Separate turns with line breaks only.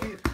David.